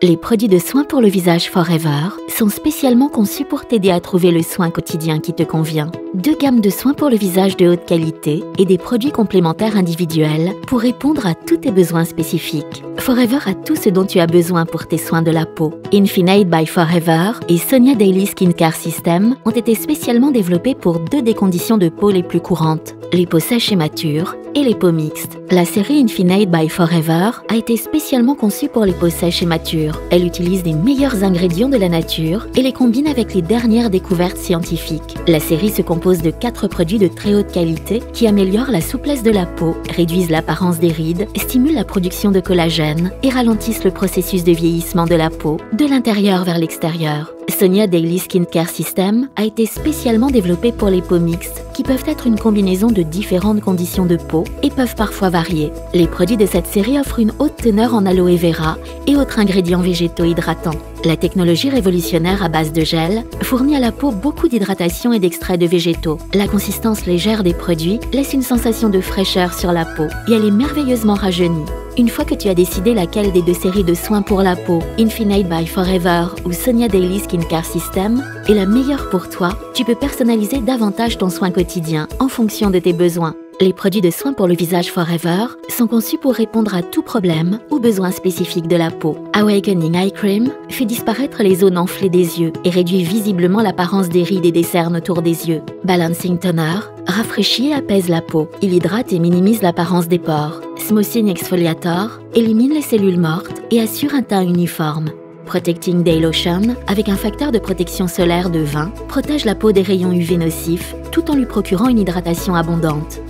Les produits de soins pour le visage Forever sont spécialement conçus pour t'aider à trouver le soin quotidien qui te convient. Deux gammes de soins pour le visage de haute qualité et des produits complémentaires individuels pour répondre à tous tes besoins spécifiques. Forever a tout ce dont tu as besoin pour tes soins de la peau. Infinite by Forever et Sonia Daily Skincare System ont été spécialement développés pour deux des conditions de peau les plus courantes, les peaux sèches et matures et les peaux mixtes. La série Infinite by Forever a été spécialement conçue pour les peaux sèches et matures. Elle utilise les meilleurs ingrédients de la nature et les combine avec les dernières découvertes scientifiques. La série se compose de quatre produits de très haute qualité qui améliorent la souplesse de la peau, réduisent l'apparence des rides, stimulent la production de collagène et ralentissent le processus de vieillissement de la peau de l'intérieur vers l'extérieur. Sonia Daily Skincare System a été spécialement développé pour les peaux mixtes, qui peuvent être une combinaison de différentes conditions de peau et peuvent parfois varier. Les produits de cette série offrent une haute teneur en aloe vera et autres ingrédients végétaux hydratants. La technologie révolutionnaire à base de gel fournit à la peau beaucoup d'hydratation et d'extraits de végétaux. La consistance légère des produits laisse une sensation de fraîcheur sur la peau et elle est merveilleusement rajeunie. Une fois que tu as décidé laquelle des deux séries de soins pour la peau, Infinite by Forever ou Sonia Daily Skincare System, est la meilleure pour toi, tu peux personnaliser davantage ton soin quotidien en fonction de tes besoins. Les produits de soins pour le visage Forever sont conçus pour répondre à tout problème ou besoin spécifique de la peau. Awakening Eye Cream fait disparaître les zones enflées des yeux et réduit visiblement l'apparence des rides et des cernes autour des yeux. Balancing Toner rafraîchit et apaise la peau. Il hydrate et minimise l'apparence des pores. Smoothing Exfoliator élimine les cellules mortes et assure un teint uniforme. Protecting Day Lotion, avec un facteur de protection solaire de 20, protège la peau des rayons UV nocifs tout en lui procurant une hydratation abondante.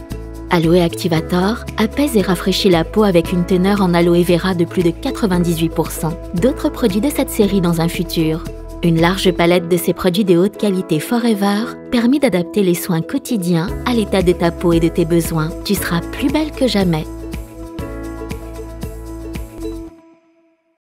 Aloe Activator apaise et rafraîchit la peau avec une teneur en aloe vera de plus de 98%. D'autres produits de cette série dans un futur. Une large palette de ces produits de haute qualité Forever permet d'adapter les soins quotidiens à l'état de ta peau et de tes besoins. Tu seras plus belle que jamais.